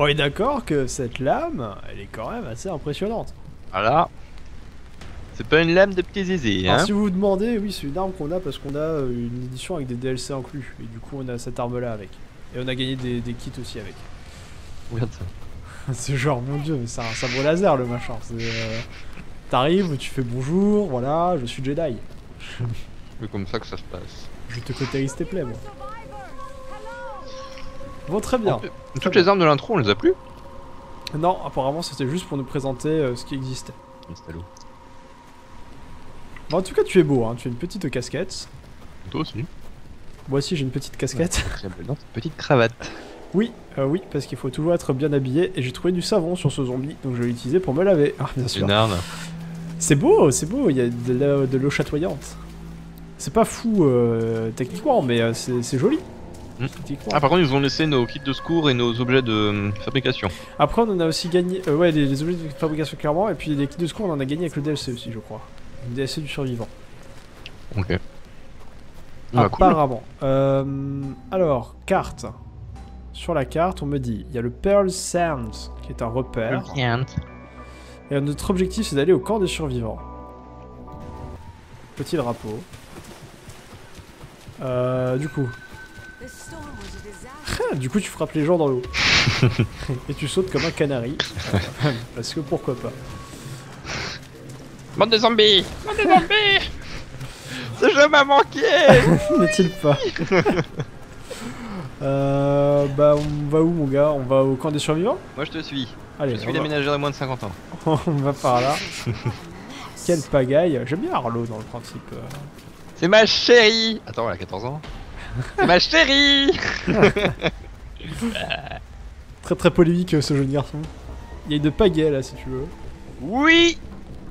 On est d'accord que cette lame, elle est quand même assez impressionnante. Voilà. C'est pas une lame de petits Alors, hein si vous vous demandez, oui, c'est une arme qu'on a parce qu'on a euh, une édition avec des DLC inclus. Et du coup, on a cette arme là avec. Et on a gagné des, des kits aussi avec. Regarde ça. c'est genre, mon dieu, mais c'est un sabre laser le machin. euh, T'arrives, tu fais bonjour, voilà, je suis Jedi. C'est comme ça que ça se passe. Je te cautérise tes plaies, moi. Bon, très bien. Toutes les armes de l'intro, on les a plus Non, apparemment, c'était juste pour nous présenter euh, ce qui existait. Installo. Bon, en tout cas, tu es beau, hein. tu as une petite casquette. Toi aussi. Moi aussi, j'ai une petite casquette. Non, une petite cravate. Oui, euh, oui, parce qu'il faut toujours être bien habillé. Et j'ai trouvé du savon sur ce zombie, donc je vais l'utiliser pour me laver. Ah, bien sûr. Une arme. C'est beau, c'est beau, il y a de l'eau chatoyante. C'est pas fou euh, techniquement, mais euh, c'est joli. Ah, par contre, ils nous ont laissé nos kits de secours et nos objets de euh, fabrication. Après, on en a aussi gagné. euh, ouais, les, les objets de fabrication clairement, et puis les kits de secours, on en a gagné avec le DLC aussi, je crois. Le DLC du survivant. Ok. Ah, cool. Apparemment. Euh, alors, carte. Sur la carte, on me dit il y a le Pearl Sands, qui est un repère. Et notre objectif, c'est d'aller au camp des survivants. Petit drapeau. Euh, du coup. Ah, du coup, tu frappes les gens dans l'eau. Et tu sautes comme un canari. Parce que pourquoi pas. Bande de zombies Bande de zombies Ce jeu m'a manqué N'est-il pas euh, Bah, on va où, mon gars? On va au camp des survivants? Moi, je te suis. Allez, je suis on les va, ménagères de moins de 50 ans. on va par là. Quelle pagaille J'aime bien Arlo dans le principe. C'est ma chérie Attends, elle a 14 ans. Ma chérie Très très polémique euh, ce jeune garçon. Il y a une pagaie là si tu veux. Oui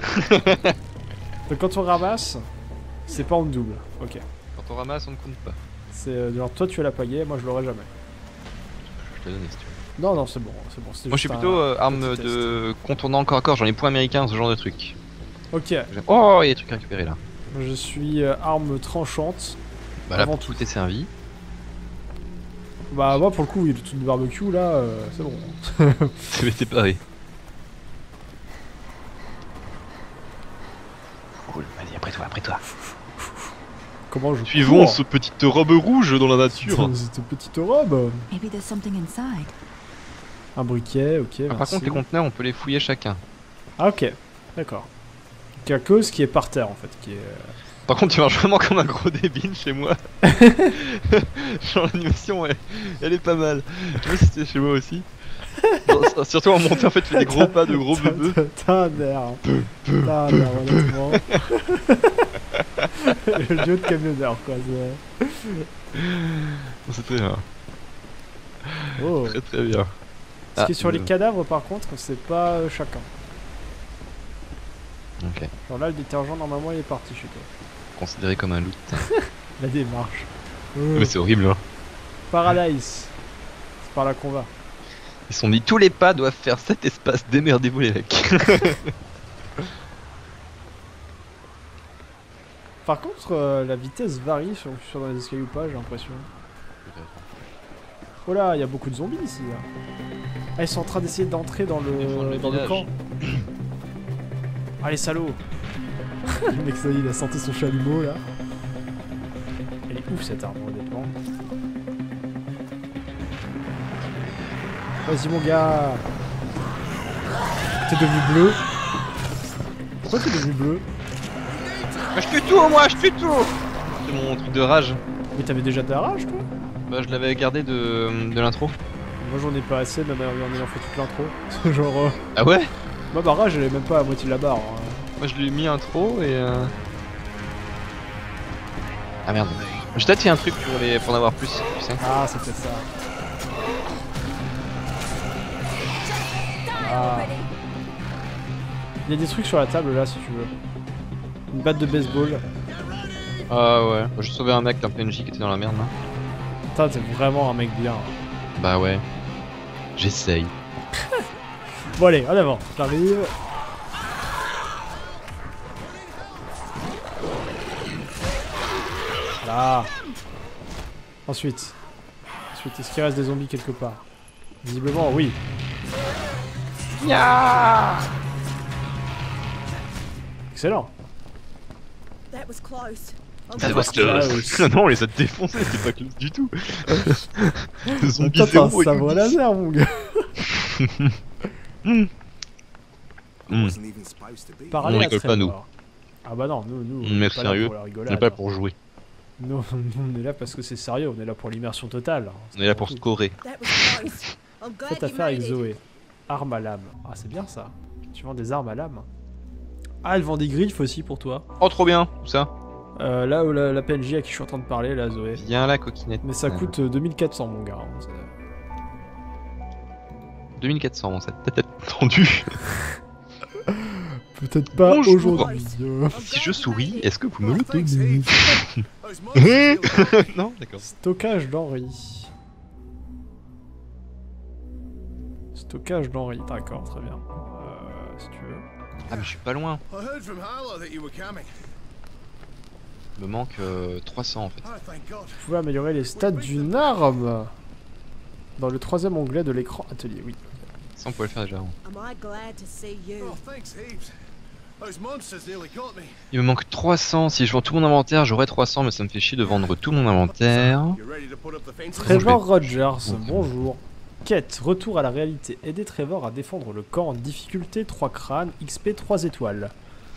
Donc quand on ramasse, c'est pas en double. Ok. Quand on ramasse, on ne compte pas. C'est euh, genre toi tu as la pagaie, moi je l'aurai jamais. Je te donne si tu veux. Non non c'est bon, c'est bon. Moi, je suis plutôt euh, arme de contournant corps à corps. J'en ai points américains, ce genre de truc. Ok. Oh, il y a des trucs à récupérer là. Je suis euh, arme tranchante. Bah là, Avant tout est servi. Bah moi pour le coup il y a le truc de barbecue là, euh, c'est bon. C'est séparé. Cool, vas-y, après toi, après toi. Comment je Suivons cours ce petite robe rouge dans la nature. Cette petite robe. Maybe there's something inside. Un briquet, ok. Ah, par merci. contre, les conteneurs, on peut les fouiller chacun. Ah ok, d'accord. Quelque chose qui est par terre en fait, qui est. Par contre, tu marches vraiment comme un gros débile chez moi. Genre, l'animation, elle, elle est pas mal. Je sais si c'était chez moi aussi. Genre, Surtout en montant, en fait, tu fais des gros pas de gros. T'as un air, honnêtement. le jeu de camionneur, quoi. c'est- très bien. Oh. Très très bien. Ce qui est Ah, sur les euh, cadavres, par contre, c'est pas euh, chacun. Ok. Genre là, le détergent, normalement, il est parti chez toi. Considéré comme un loot. La démarche. Mais c'est horrible, hein. Paradise. C'est par là qu'on va. Ils se sont dit tous les pas doivent faire cet espace. Démerdez-vous les mecs. Par contre, euh, la vitesse varie sur, sur les escaliers ou pas, j'ai l'impression. Oh là, il y a beaucoup de zombies ici. Là. Ah, ils sont en train d'essayer d'entrer dans le, dans le camp. Ah, les salauds Le mec, ça y est, il a senti son chalumeau là. Elle est ouf cette arme, honnêtement. Vas-y, mon gars T'es devenu bleu Pourquoi t'es devenu bleu? Moi je tue tout, moi je tue tout C'est mon truc de rage. Mais t'avais déjà de la rage, toi? Bah je l'avais gardé de, de l'intro. Moi j'en ai pas assez, même en ayant fait toute l'intro. Genre. euh, Ah ouais? Ma barrage elle est même pas à moitié de la barre. hein. Moi je lui ai mis intro et euh... Ah merde. Peut-être fait un truc pour, les... pour en avoir plus, tu sais. Ah, c'était ça. Ah. Il y a des trucs sur la table là si tu veux. Une batte de baseball. Ah ouais. J'ai sauvé un mec, un PNJ qui était dans la merde là. Putain, t'es vraiment un mec bien. Bah ouais. J'essaye. Bon, allez, en avant, j'arrive. Là. Ensuite. Ensuite, est-ce qu'il reste des zombies quelque part? Visiblement, oui. Excellent. That was close. Gonna- pas close. non, on les a défoncés, c'était pas close du tout. Zombie zéro sabre Goonies. laser, mon gars. Be. Parlez On rigole pas, nous. Ah bah non, nous, nous, on Mais est pas là sérieux, pour la On est pas pour jouer, Nous, on est là parce que c'est sérieux, on est là pour l'immersion totale. on est là pour scorer. Cette affaire avec. Zoé. Arme à lame. Ah, c'est bien ça. Tu vends des armes à lame. Ah, elle vend des griffes aussi pour toi. Oh, trop bien, où ça Euh, là où la, la PNJ à qui je suis en train de parler, là, Zoé. Viens là, coquinette. Mais ça coûte euh, 2400, mon gars. hein, c'est- 2400, bon, ça t'a peut-être tendu. Peut-être pas aujourd'hui. euh. Si je souris, est-ce que vous me le donnez. Non, d'accord. Stockage d'Henri. Stockage d'Henri, d'accord, très bien. Euh, si tu veux. Ah, mais je suis pas loin. I heard from Harlow that you were coming. Il me manque euh, 300 en fait. God. Vous pouvez améliorer les stats d'une arme dans le troisième onglet de l'écran atelier, oui. Ça, on pourrait le faire déjà. avant. Il me manque 300. Si je vends tout mon inventaire, j'aurai 300, mais ça me fait chier de vendre tout mon inventaire. Trevor Rogers, Bon. bonjour. Quête, retour à la réalité. Aider Trevor à défendre le camp. Difficulté 3 crânes, XP 3 étoiles.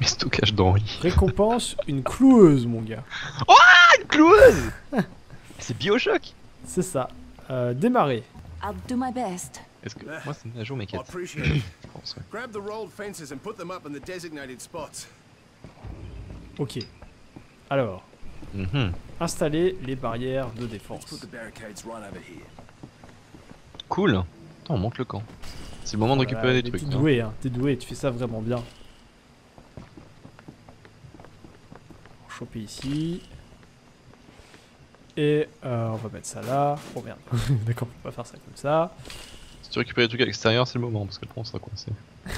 Mais stockage d'Henri. Récompense, une cloueuse, mon gars. Une cloueuse C'est Bioshock C'est ça. Euh, démarrer. I'll do my best. Est-ce que. Moi, c'est à jour mes I quêtes. appreciate it. Je pense, ouais. Grab the rolled fences and put them up in the designated spots. Ok. Alors, Mhm. installer les barrières de défense. Cool. Attends, on monte le camp. C'est le moment de récupérer Voilà, des trucs. T'es doué, hein. T'es doué, tu fais ça vraiment bien. Choper ici. Et euh, on va mettre ça là. Oh merde. D'accord, on va faire ça comme ça. Si tu récupères des trucs à l'extérieur, c'est le moment, parce que le on sera coincé.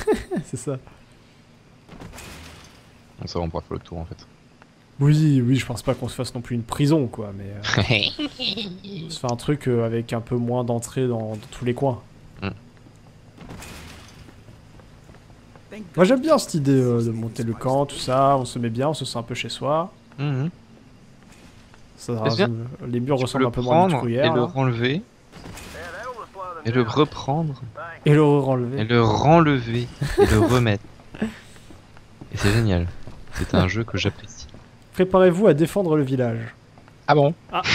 C'est ça. Donc ça va, on pourra faire le tour en fait. Oui, oui, je pense pas qu'on se fasse non plus une prison, quoi, mais euh, on se fait un truc euh, avec un peu moins d'entrée dans, dans tous les coins. Thank Moi j'aime bien cette idée euh, de monter le camp, tout ça, on se met bien, on se sent un peu chez soi. Mhm. Ça, Est-ce bien les murs Tu ressemblent le un peu moins à une et truyère, le là. renlever. Et le reprendre. Et le Et renlever. le renlever. Et le remettre. Et c'est génial. C'est un jeu que j'apprécie. Préparez-vous à défendre le village. Ah bon? Ah,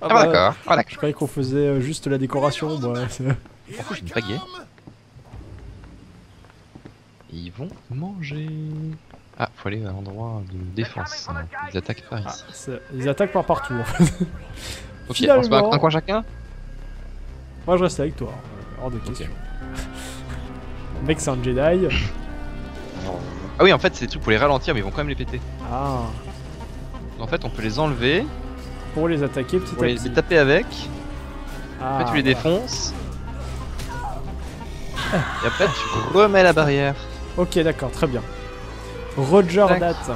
Ah, bah, d'accord. Ah d'accord. Je croyais qu'on faisait euh, juste la décoration, moi. c'est- Pourquoi j'ai une baguette? Et ils vont manger. Ah, faut aller à l'endroit de défense. hein. Ils attaquent par Ah, ici. ils attaquent par partout. en fait. Ok, finalement- on se bat un coin chacun? Moi je reste avec toi, euh, hors de question. Mec c'est un Jedi. Ah oui, en fait, c'est trucs pour les ralentir, mais ils vont quand même les péter. Ah, En fait, on peut les enlever, pour les attaquer petit pour à les, petit. les taper avec. Ah, Après, tu les voilà. défonces. Et après, tu remets la barrière. Ok, d'accord, très bien. Roger Tac. date.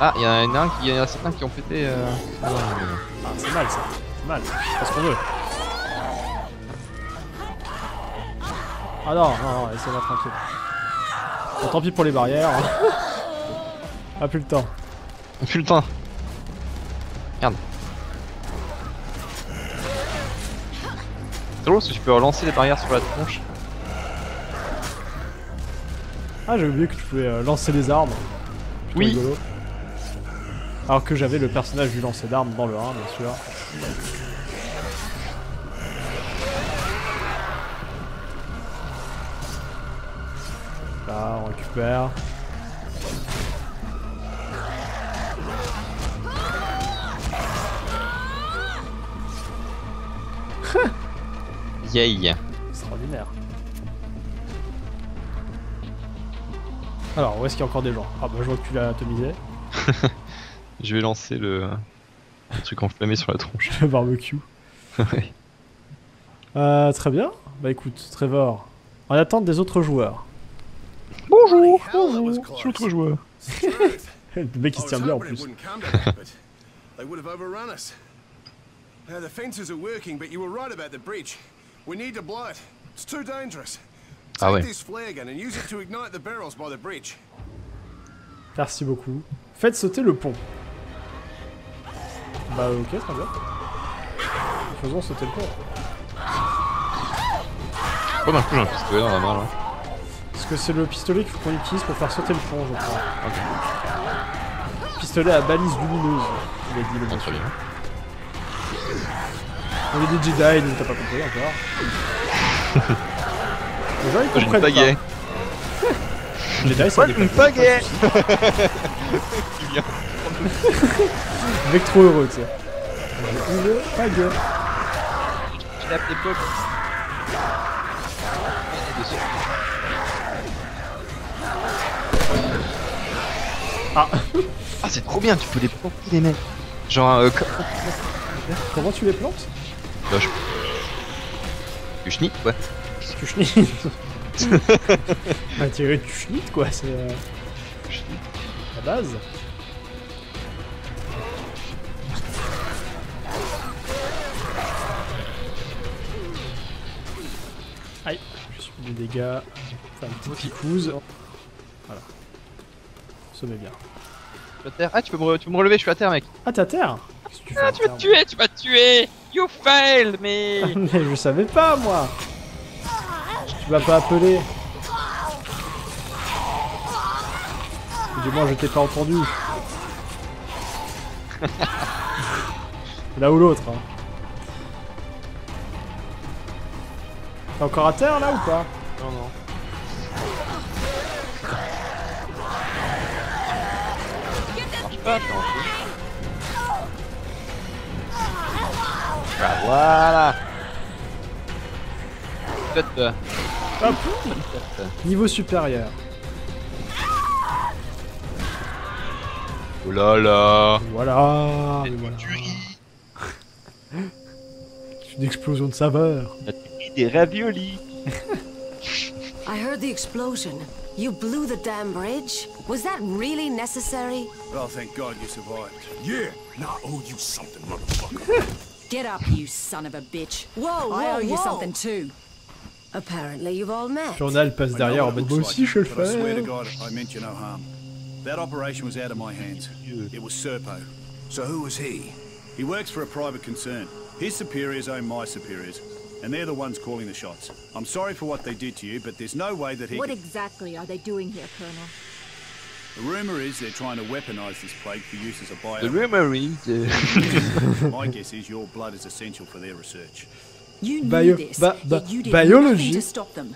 Ah, il y en a un qui, il y en a certains qui ont pété. euh, Ah, c'est mal ça. C'est mal. C'est pas ce qu'on veut. Ah non, non, non, laissez-moi tranquille. Bon, tant pis pour les barrières. ah, plus le temps. Putain. Merde. C'est drôle parce que tu peux relancer les barrières sur la tronche. Ah, j'ai oublié que tu pouvais euh, lancer des armes. Oui. rigolo. Alors que j'avais le personnage du lancer d'armes dans le 1, bien sûr. Là, on récupère. Yay. Extraordinaire. Alors, où est-ce qu'il y a encore des gens? Ah bah je vois que tu l'as atomisé. Je vais lancer le, le truc enflammé sur la tronche. Le barbecue. Ouais. Euh, très bien. Bah écoute, Trevor, en attente des autres joueurs. Bonjour, bonjour, suis autre joueur. Le mec il I se tient bien en plus. wouldn't come to that, but they would have overrun us. Uh, the fences are working, but you were right about the bridge. We need to blow it. It's too dangerous. Take Ah ouais. this flare gun and use it to ignite the barrels by the bridge. Merci beaucoup. Faites sauter le pont. Bah ok, très bien. Faisons sauter le pont. Oh d'un coup j'ai un pistolet dans la main là. Parce que c'est le pistolet qu'il faut qu'on utilise pour faire sauter le pont, je crois. Pistolet à balise lumineuse, il a dit le Ah, monsieur. très bien. On est des Jedi, donc t'as pas compris encore. Les gens ils comprennent pagaie. pas. Jedi, ça Moi, dépend. une pagaie. Le mec trop heureux, tu sais. J'ai une pagaie. Je tape des blocs. Ah. Ah c'est trop bien, tu peux les planter les mecs. Genre euh, comme... Comment tu les plantes Bah, je... Du schnitt ouais. Tu schnitt. bah tirer du schnitt quoi, c'est euh, la base. Des dégâts. Enfin, un petit couze. Voilà. Met bien. Je suis à terre. Ah tu peux, me, tu peux me relever, je suis à terre mec. Ah, t'es à terre tu Ah tu m'as terre, tué, tu m'as tué You failed mais... Mais je savais pas moi Tu m'as pas appelé Du moins je t'ai pas entendu Là ou l'autre hein. T'es encore à terre là ou pas? Non non. marche pas, t'es en feu. Ah, voilà Peut-être... euh, Hop Niveau supérieur. Oh là là Voilà, voilà. Une explosion de saveur. Des raviolis I heard the explosion. You blew the damn bridge? Was that really necessary? Oh, thank God you survived. Yeah, now I owe you something, motherfucker. Get up, you son of a bitch. Whoa, I whoa, owe you whoa. something too. Apparently you've all met. Journal passe I know derrière en what it mode moi aussi je le but I swear to. God, I meant you no harm. That operation was out of my hands. It was Serpo. So who was he? He works for a private concern. His superiors own my superiors, and they're the ones calling the shots. I'm sorry for what they did to you, but there's no way that he. What exactly are they doing here, Colonel? The rumor is they're trying to weaponize this plague for use as a bio. The rumor is... uh, My guess is your blood is essential for their research. You knew Bio- this, ba- ba- you did biology. nothing to stop them.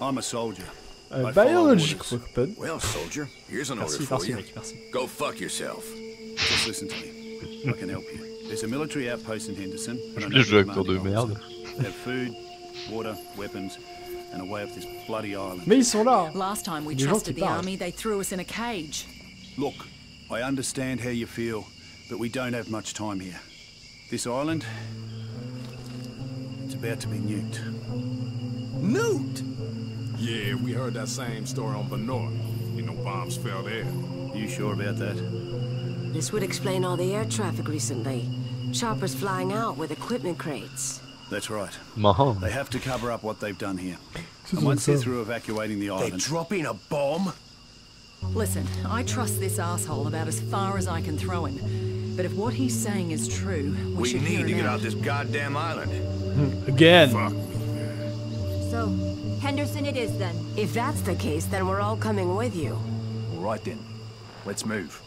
I'm a soldier. I follow biologique orders. weapon. Well, soldier, here's an order for merci you. merci. Go fuck yourself. Just listen to me. I can help you. There's a military outpost in Henderson. and I know Les jeux de commanding merde. Officer. They have food, water, weapons, and a way off this bloody island. Mais ils sont là Last time we trusted the army, they threw us in a cage. Look, I understand how you feel, but we don't have much time here. This island, it's about to be nuked. Nuked? Yeah, we heard that same story on Benor. You know, bombs fell there. You sure about that? This would explain all the air traffic recently. Choppers flying out with equipment crates. That's right. Marrant. They have to cover up what they've done here. C'est And once they're through evacuating the island... They island, dropping a bomb? Listen, I trust this asshole about as far as I can throw him. But if what he's saying is true, we, We should hear need to get out. out this goddamn island. Again Fuck. So, Henderson it is then. If that's the case, then we're all coming with you. All right then. Let's move.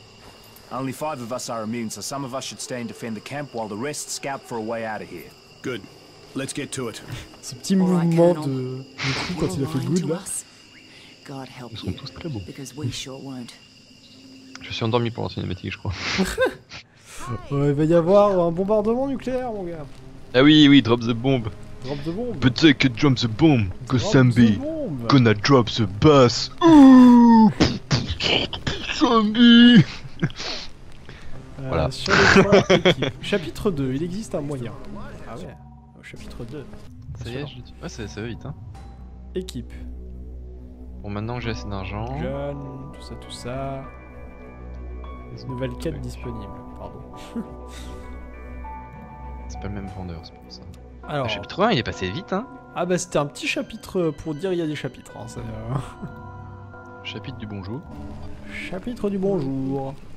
Only five of us are immune, so some of us should stay and defend the camp while the rest scout for a way out of here. good. Let's get to it. Ce petit mouvement de, cou quand il a fait good là. Ils sont tous très beaux. Je suis endormi pour la cinématique je crois. Ouais, il va y avoir un bombardement nucléaire mon gars. Ah oui oui, drop the bomb. Drop de bombe. Peut-être que drop the bomb. Go Drop zombie. the bombe. Gonna drop the bass. Ouh Zombie Euh, Voilà. sur les. Chapitre 2, il existe un moyen. Ah ouais, chapitre 2. Ça y est, je. Ouais, ça, ça va vite hein. Équipe. Bon, maintenant j'ai assez d'argent. Jeune, tout ça, tout ça. Nouvelle quête disponible, pardon. C'est pas le même vendeur, c'est pour ça. Alors, Le chapitre 1, il est passé vite, hein. ah bah c'était un petit chapitre pour dire il y a des chapitres. hein, c'est, euh, Chapitre du bonjour. Chapitre du bonjour.